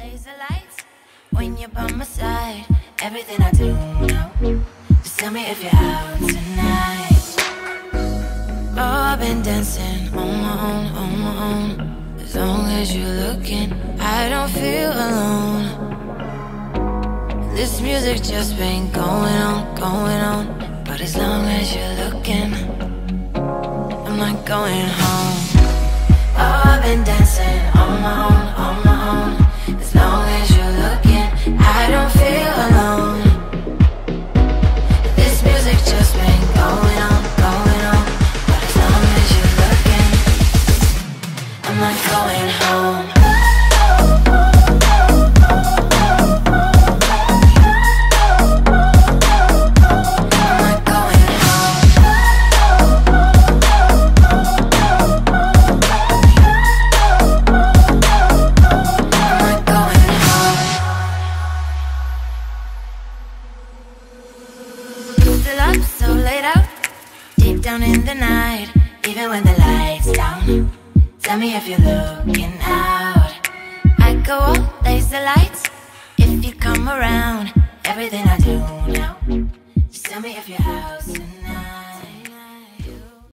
Laser lights when you're by my side. Everything I do. Just tell me if you're out tonight. Oh, I've been dancing on my own, on my own. As long as you're looking, I don't feel alone. This music just been going on, going on. But as long as you're looking, I'm not going home. Down in the night, even when the lights down. Tell me if you're looking out. I go out, the lights. If you come around Everything I do now. Just tell me if you're housing